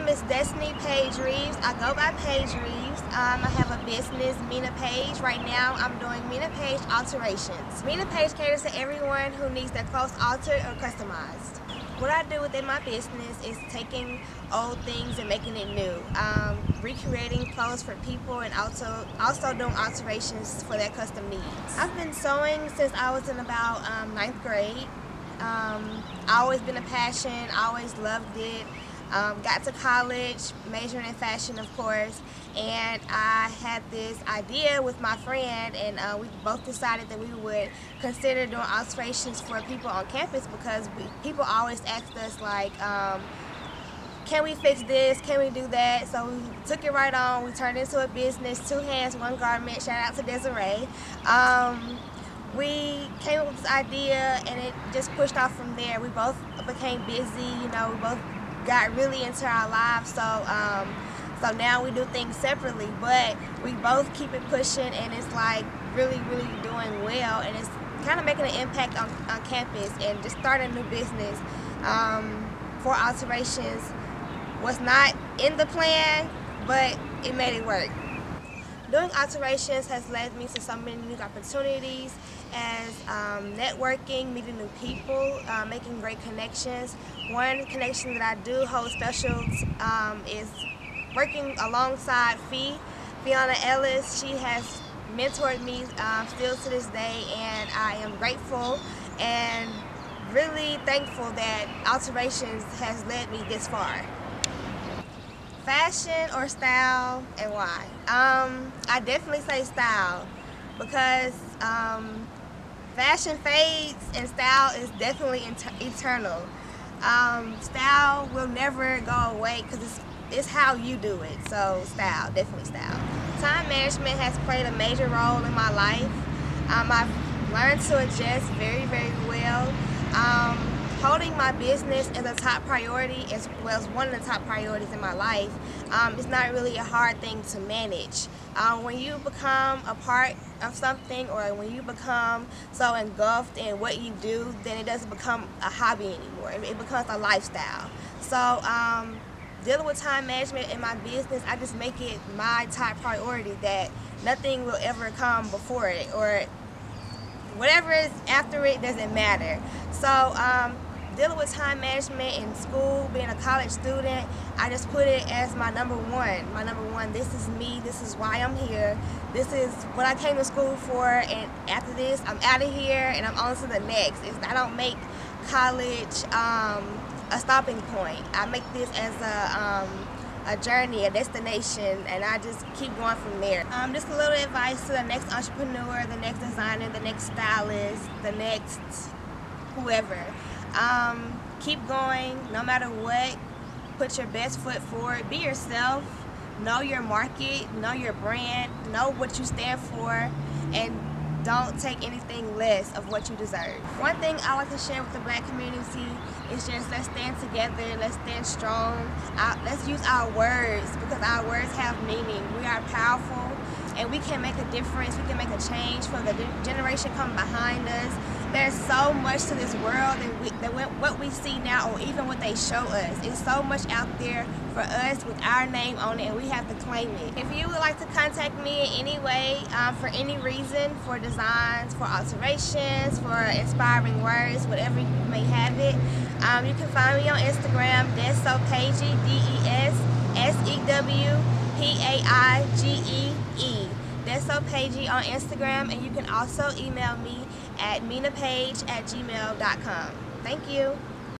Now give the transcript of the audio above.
name is Destiny Paige Reeves. I go by Paige Reeves. Um, I have a business, meniaPaige. Right now, I'm doing meniaPaige Alterations. meniaPaige caters to everyone who needs their clothes altered or customized. What I do within my business is taking old things and making it new. Um, recreating clothes for people and also also doing alterations for their custom needs. I've been sewing since I was in about um, ninth grade. Um, I always been a passion. I always loved it. Um, got to college, majoring in fashion, of course, and I had this idea with my friend, and uh, we both decided that we would consider doing alterations for people on campus because we, people always asked us like. Um, can we fix this? Can we do that? So we took it right on. We turned into a business, two hands, one garment. Shout out to Desiree. Um, we came up with this idea and it just pushed off from there. We both became busy, you know, we both got really into our lives. So, um, so now we do things separately, but we both keep it pushing, and it's like really, really doing well, and it's kind of making an impact on, on campus and just starting a new business. Um, for alterations was not in the plan, but it made it work. Doing alterations has led me to so many new opportunities as um, networking, meeting new people, uh, making great connections. One connection that I do hold special um, is working alongside Fee, Fiona Ellis. She has mentored me um, still to this day and I am grateful and really thankful that Alterations has led me this far fashion or style and why? Um, I definitely say style because um, fashion fades and style is definitely eternal. Um, style will never go away because it's, it's how you do it. So style, definitely style. Time management has played a major role in my life. Um, I've learned to adjust very, very well. Holding my business as a top priority as well as one of the top priorities in my life. Um, it's not really a hard thing to manage. Um, when you become a part of something or when you become so engulfed in what you do then it doesn't become a hobby anymore. It becomes a lifestyle. So um, dealing with time management in my business I just make it my top priority that nothing will ever come before it or whatever is after it doesn't matter. So um, dealing with time management in school, being a college student, I just put it as my number one. My number one, this is me, this is why I'm here, this is what I came to school for, and after this, I'm out of here and I'm on to the next. It's, I don't make college um, a stopping point. I make this as a, um, a journey, a destination, and I just keep going from there. Um, just a little advice to the next entrepreneur, the next designer, the next stylist, the next whoever. Um, keep going no matter what. Put your best foot forward. Be yourself. Know your market. Know your brand. Know what you stand for. And don't take anything less of what you deserve. One thing I like to share with the black community is just let's stand together, let's stand strong, let's use our words because our words have meaning. We are powerful and we can make a difference, we can make a change for the generation coming behind us. There's so much to this world that, we, that what we see now or even what they show us. It's so much out there for us with our name on it and we have to claim it. If you would like to contact me in any way um, for any reason, for designs, for alterations, for inspiring words, whatever you may have it, um, you can find me on Instagram, Deso Dessewpaigee, D-E-S-S-E-W-P-A-I-G-E-E. Dessewpaigee on Instagram, and you can also email me at meniapaige at gmail.com. Thank you.